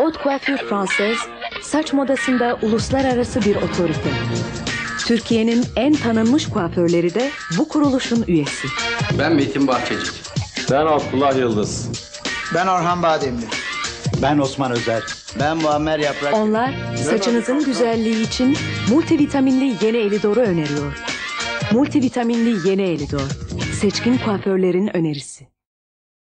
Haute Coiffure Française, saç modasında uluslararası bir otorite. Türkiye'nin en tanınmış kuaförleri de bu kuruluşun üyesi. Ben Metin Bahçeci. Ben Abdullah Yıldız. Ben Orhan Bademli. Ben Osman Özer. Ben Muammer Yaprak. Onlar saçınızın güzelliği için multivitaminli yeni Elidor'u öneriyor. Multivitaminli yeni Elidor, seçkin kuaförlerin önerisi.